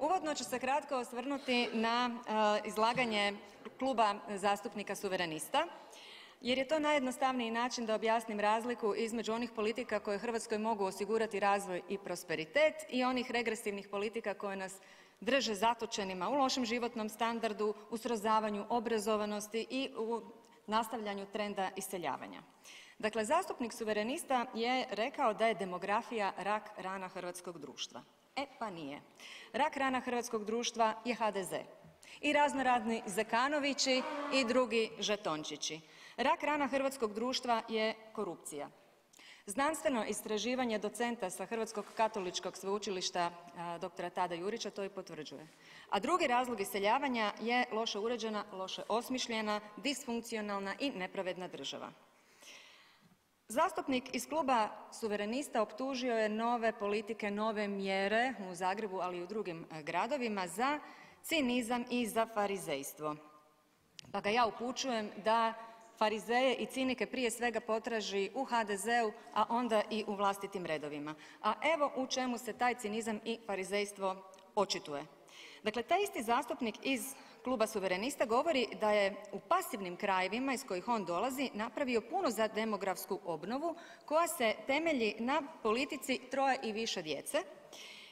Uvodno ću se kratko osvrnuti na izlaganje Kluba zastupnika suverenista jer je to najjednostavniji način da objasnim razliku između onih politika koje Hrvatskoj mogu osigurati razvoj i prosperitet i onih regresivnih politika koje nas drže zatočenima u lošem životnom standardu, u srozavanju obrazovanosti i u nastavljanju trenda iseljavanja. Dakle, zastupnik suverenista je rekao da je demografija rak rana hrvatskog društva. E pa nije. Rak rana hrvatskog društva je HDZ i razno razni Zekanovići i drugi žetončići. Rak rana hrvatskog društva je korupcija. Znanstveno istraživanje docenta sa Hrvatskog katoličkog sveučilišta dr. Tada Jurića to i potvrđuje. A drugi razlog iseljavanja je loše uređena, loše osmišljena, disfunkcionalna i nepravedna država. Zastupnik iz Kluba suverenista optužio je nove politike, nove mjere u Zagrebu, ali i u drugim gradovima za cinizam i za farizejstvo. Pa ga ja upućujem da farizeje i cinike prije svega potraži u HDZ-u, a onda i u vlastitim redovima. A evo u čemu se taj cinizam i farizejstvo očituje. Dakle, taj isti zastupnik iz Kluba suverenista govori da je u pasivnim krajevima iz kojih on dolazi napravio puno za demografsku obnovu koja se temelji na politici troje i više djece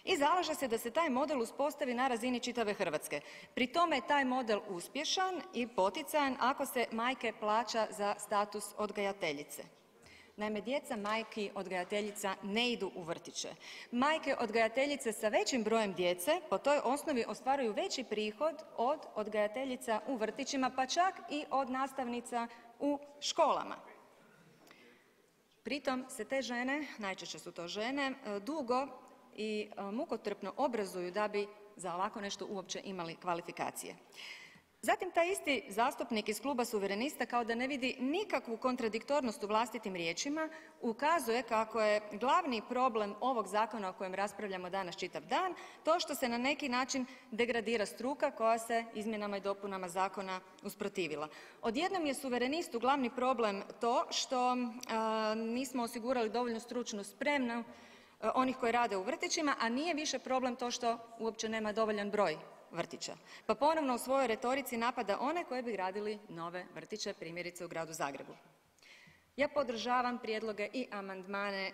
i zalaže se da se taj model uspostavi na razini čitave Hrvatske. Pri tome je taj model uspješan i poticajan ako se majke plaća za status odgajateljice. Naime, djeca majki odgajateljica ne idu u vrtiće. Majke odgajateljice sa većim brojem djece po toj osnovi ostvaruju veći prihod od odgajateljica u vrtićima, pa čak i od nastavnica u školama. Pritom se te žene, najčešće su to žene, dugo i mukotrpno obrazuju da bi za ovako nešto uopće imali kvalifikacije. Zatim taj isti zastupnik iz Kluba suverenista kao da ne vidi nikakvu kontradiktornost u vlastitim riječima ukazuje kako je glavni problem ovog zakona o kojem raspravljamo danas čitav dan to što se na neki način degradira struka koja se izmjenama i dopunama zakona usprotivila. Odjednom je suverenistu glavni problem to što nismo osigurali dovoljno stručnu spremu onih koji rade u vrtićima, a nije više problem to što uopće nema dovoljan broj vrtića, pa ponovno u svojoj retorici napada one koji bi gradili nove vrtiće, primjerice u Gradu Zagrebu. Ja podržavam prijedloge i amandmane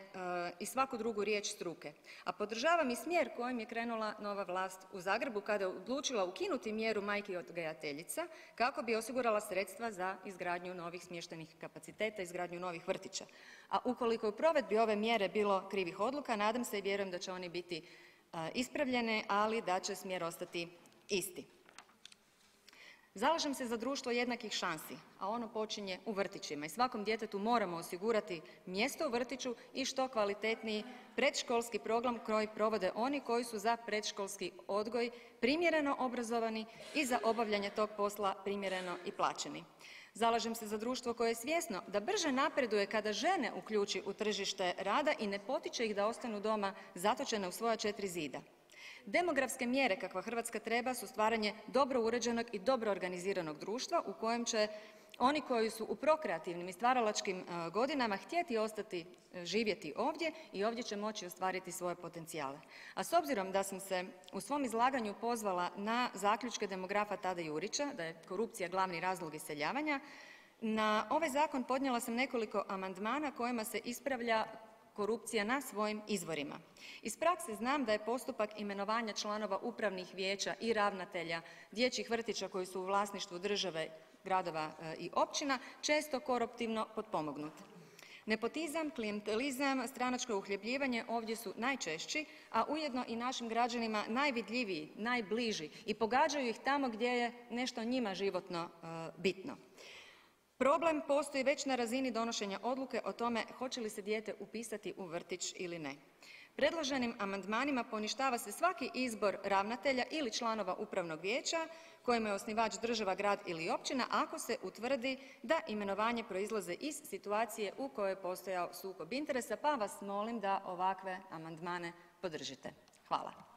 i svaku drugu riječ struke, a podržavam i smjer kojim je krenula nova vlast u Zagrebu kada je odlučila ukinuti mjeru majki odgajateljica kako bi osigurala sredstva za izgradnju novih smještajnih kapaciteta, izgradnju novih vrtića. A ukoliko u provedbi ove mjere bilo krivih odluka nadam se i vjerujem da će oni biti ispravljene, ali da će smjer ostati isti. Zalažem se za društvo jednakih šansi, a ono počinje u vrtićima i svakom djetetu moramo osigurati mjesto u vrtiću i što kvalitetniji predškolski program koji provode oni koji su za predškolski odgoj primjereno obrazovani i za obavljanje tog posla primjereno i plaćeni. Zalažem se za društvo koje je svjesno da brže napreduje kada žene uključi u tržište rada i ne potiče ih da ostanu doma zatočene u svoja četiri zida. Demografske mjere kakva Hrvatska treba su stvaranje dobro uređenog i dobro organiziranog društva u kojem će oni koji su u prokreativnim i stvaralačkim godinama htjeti ostati živjeti ovdje i ovdje će moći ostvariti svoje potencijale. A s obzirom da sam se u svom izlaganju pozvala na zaključke demografa Tada Jurića da je korupcija glavni razlog iseljavanja, na ovaj zakon podnijela sam nekoliko amandmana kojima se ispravlja korupcija na svojim izvorima. Iz prakse znam da je postupak imenovanja članova upravnih vijeća i ravnatelja dječjih vrtića koji su u vlasništvu države, gradova i općina često koruptivno potpomognut. Nepotizam, klijentelizam, stranačko uhljebljivanje ovdje su najčešći, a ujedno i našim građanima najvidljiviji, najbliži i pogađaju ih tamo gdje je nešto njima životno bitno. Problem postoji već na razini donošenja odluke o tome hoće li se dijete upisati u vrtić ili ne. Predloženim amandmanima poništava se svaki izbor ravnatelja ili članova upravnog vijeća kojima je osnivač država, grad ili općina ako se utvrdi da imenovanje proizlazi iz situacije u kojoj je postojao sukob interesa, pa vas molim da ovakve amandmane podržite. Hvala.